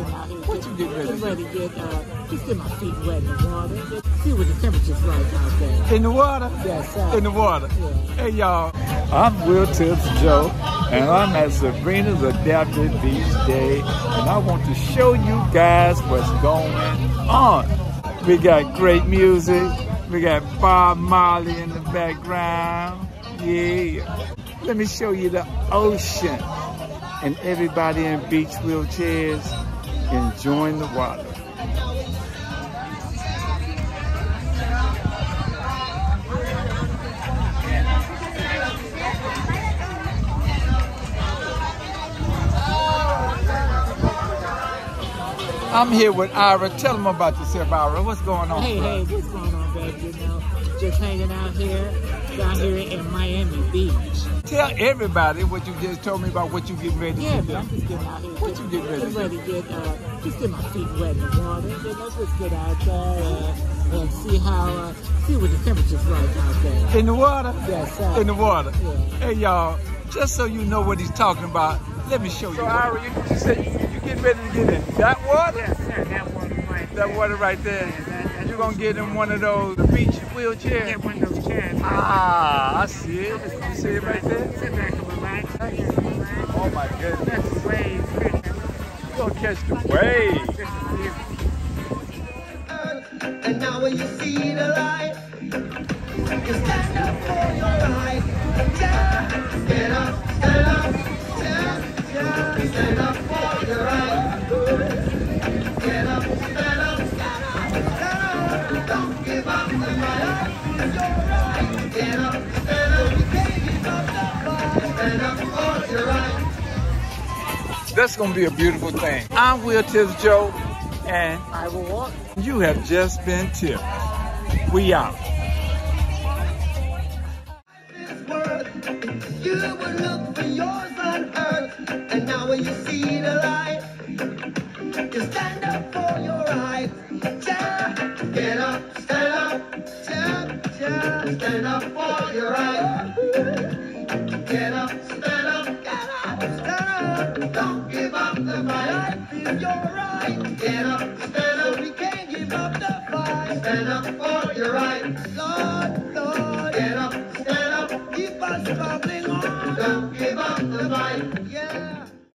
getting out here. What you getting ready to Getting ready to get, uh, just get my feet wet in the water. See what the temperature's like out there. In the water? Yes, sir. In the water. Yeah. Hey, y'all. I'm WheelTips Joe, and I'm at Sabrina's Adapted Beach Day, and I want to show you guys what's going on. We got great music. We got Bob Marley in the background. Yeah. Let me show you the ocean and everybody in beach wheelchairs enjoying the water. I'm here with Ira. Tell them about yourself, Ira. What's going on? Hey, hey, what's going on, baby? You know, just hanging out here, down here in Miami Beach. Tell everybody what you just told me about what you getting ready Yeah, to but do. I'm just getting out here. What you getting ready Getting ready to get, uh, just get my feet wet in the water. You know, just get out there and, and see how, uh, see what the temperature's like out there. In the water? Yes, sir. In the water. Yeah. Hey, y'all, just so you know what he's talking about, let me show you. So, Ira, you, you said you, you getting ready to get in that water? Yes, sir. That one right That water right there. You're going to get in one of those beach wheelchairs? Get one of those chairs. Ah, I see it. You see it right there? Sit back and relax. Sit back. Oh, my goodness. That's the waves, You're going to catch the wave. This is beautiful. And now when you see the light, right. Up, stand up, you can't give up. Stand up for your right. That's going to be a beautiful thing. I'm WheelTips Joe, and I will walk. you have just been tipped. We out. You would look for yours on earth. And now when you see the light, you stand up for your right. stand up for your right. Get up, stand up, get up, stand up. Don't give up the fight. Life is your right. Get up, stand up. We can't give up the fight. Stand up for your right. Lord, Lord. Get up, stand up. Keep us bubbling on.